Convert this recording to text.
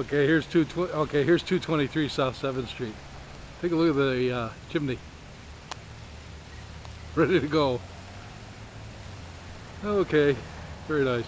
Okay, here's two. Okay, here's 223 South Seventh Street. Take a look at the uh, chimney. Ready to go. Okay, very nice.